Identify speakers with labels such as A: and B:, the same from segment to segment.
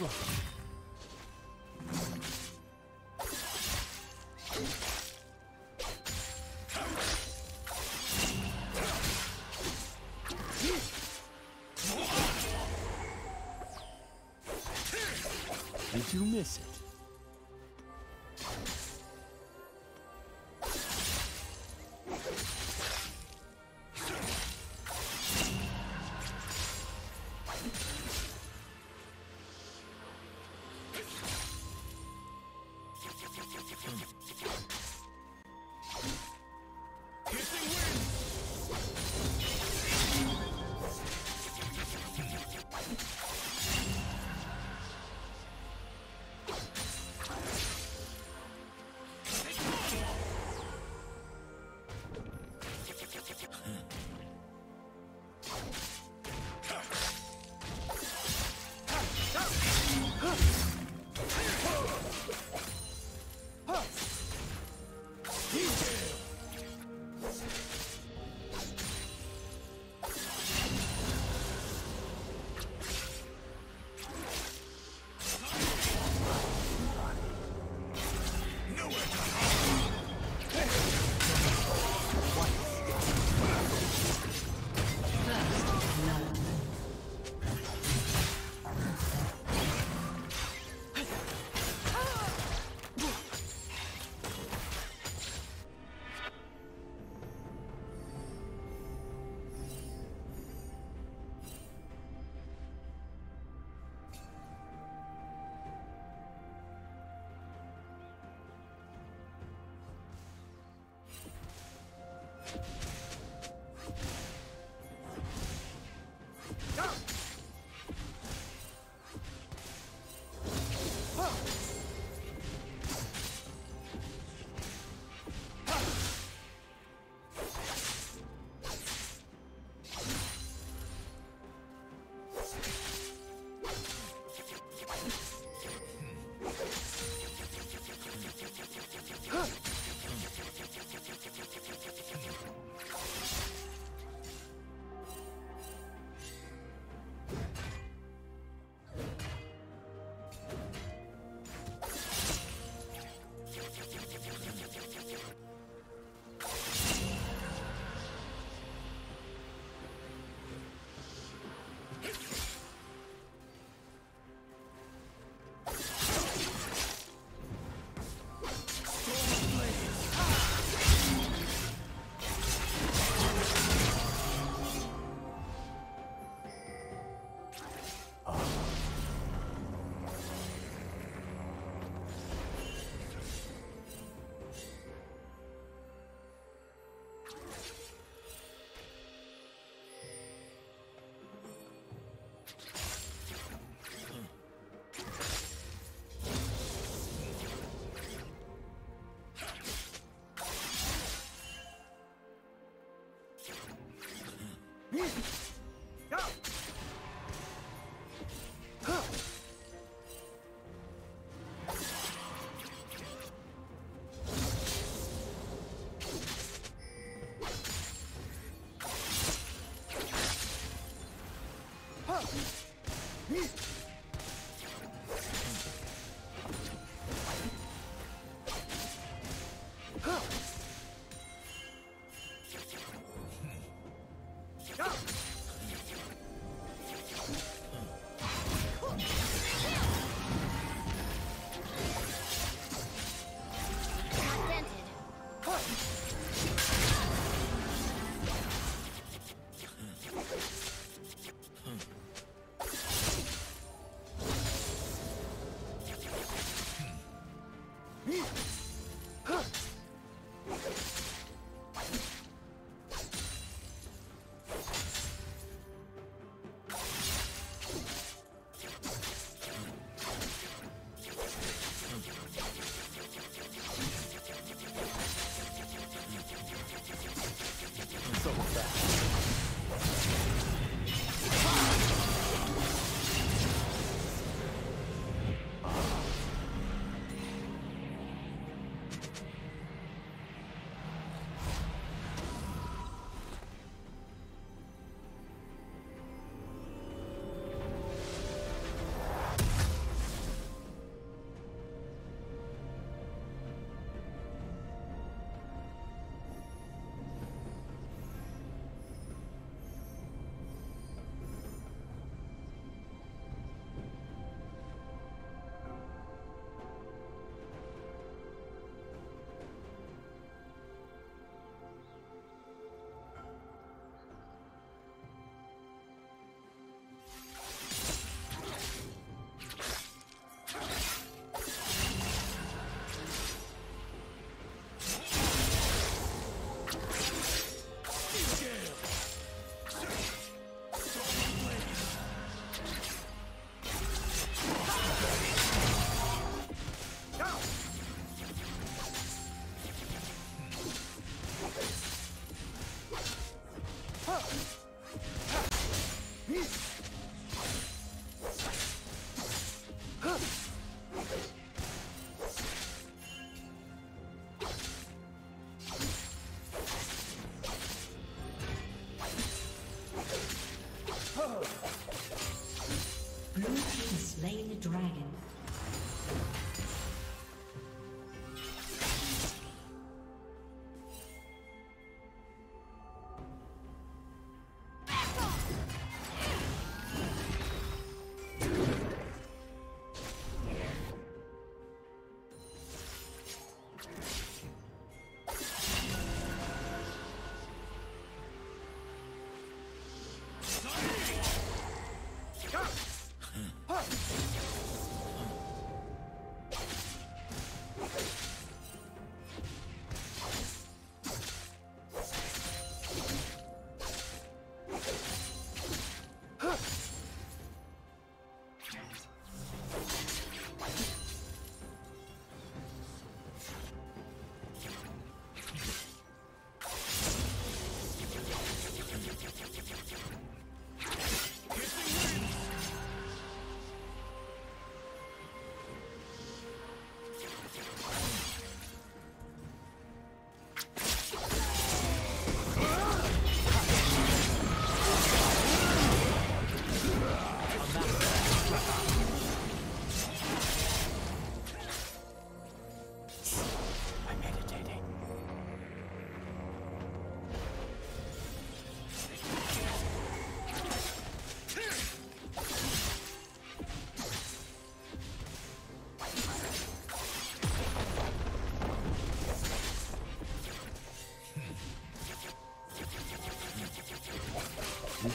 A: Did you miss it? Go!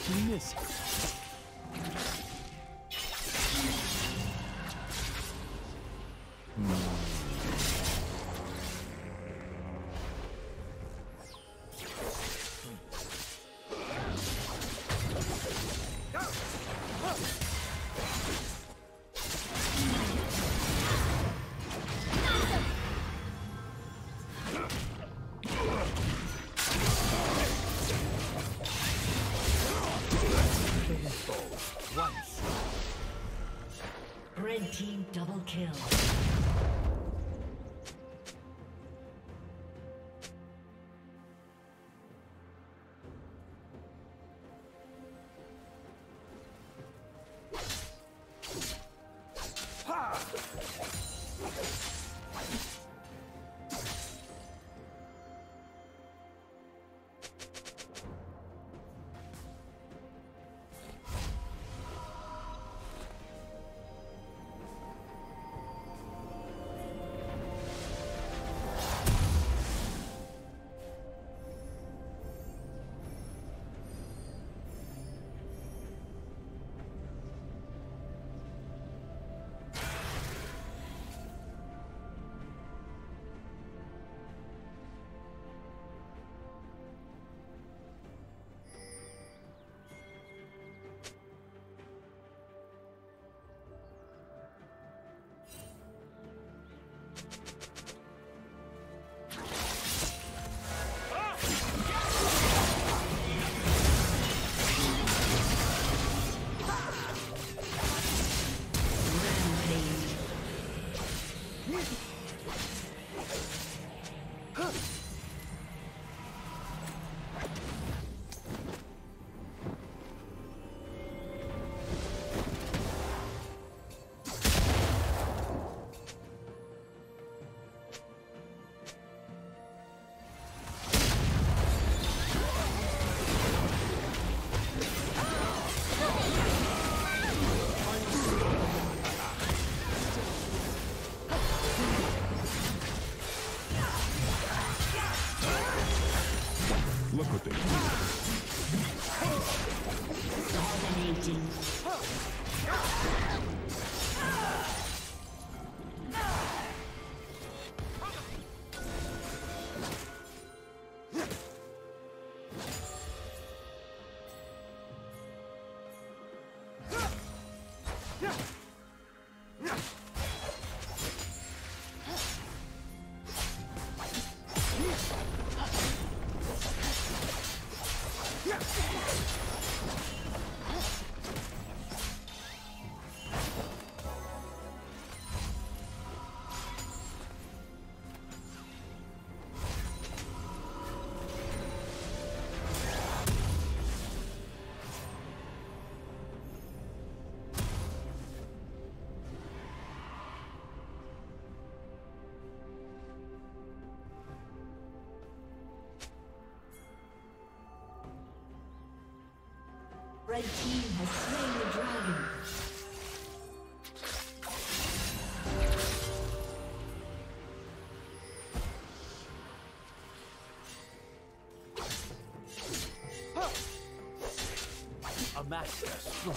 B: Miss. Yeah.
C: Red team has slain the dragon.
B: A master stroke.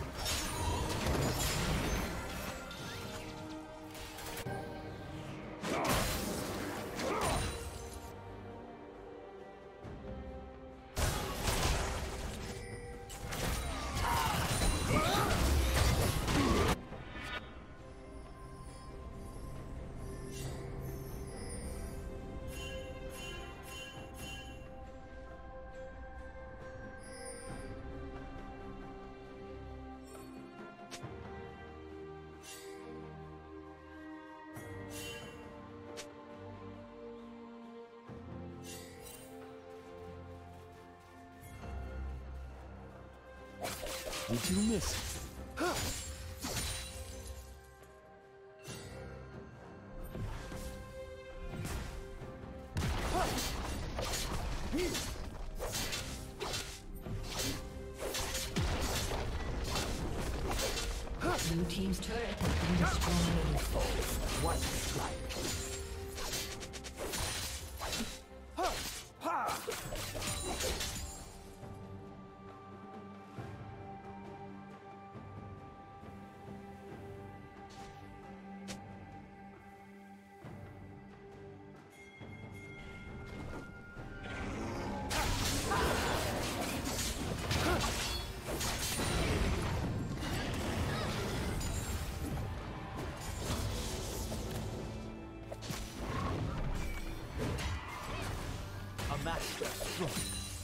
B: Did you miss it?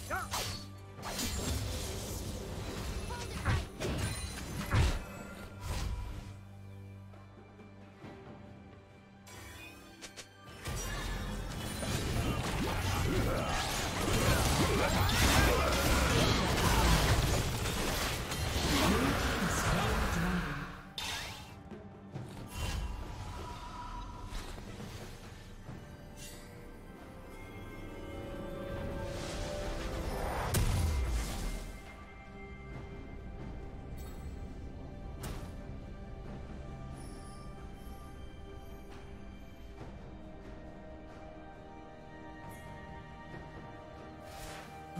B: じゃ
C: あ。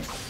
C: One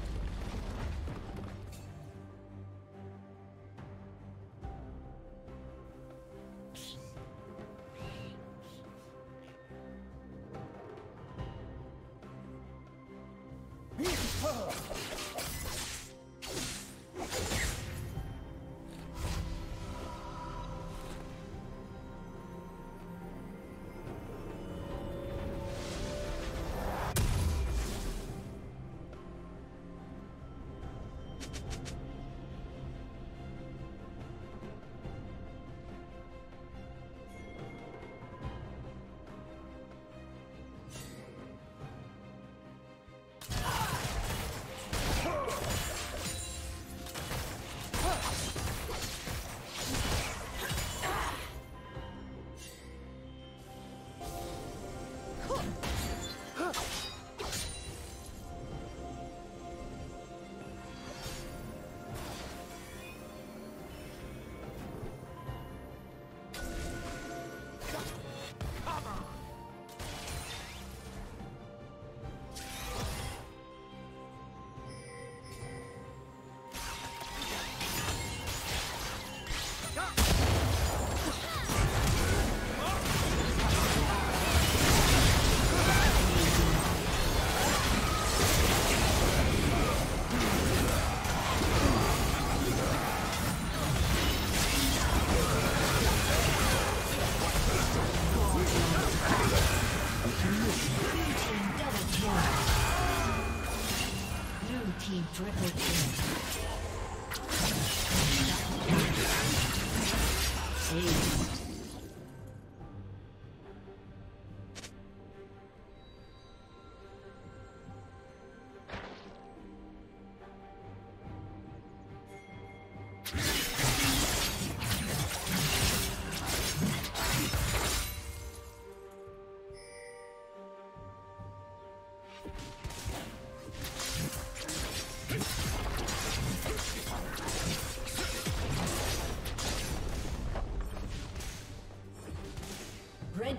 B: Ace.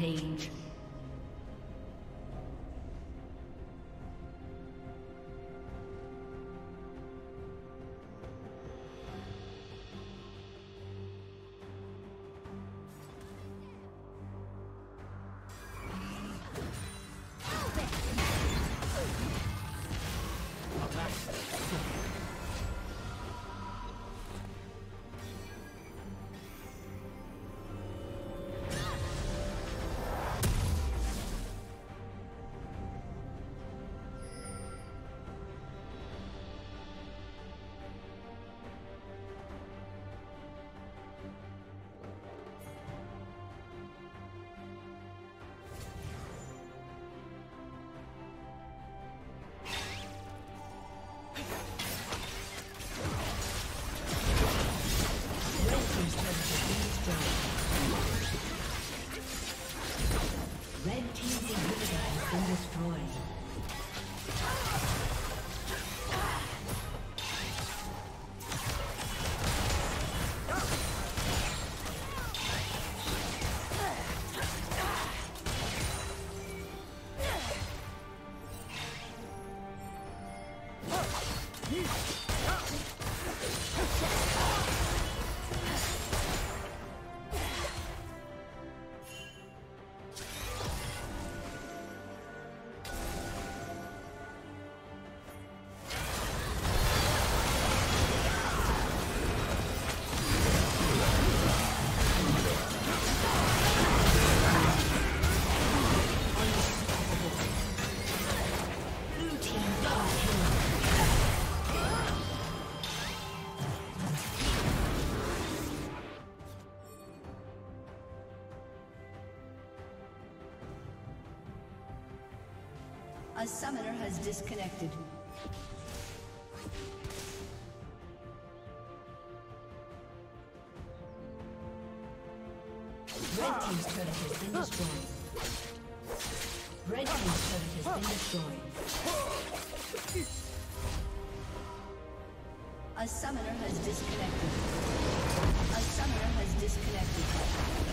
B: Rampage. A summoner has disconnected. Red Team's turret has been destroyed. Red Team's turret has been destroyed. A summoner has disconnected. A summoner has disconnected.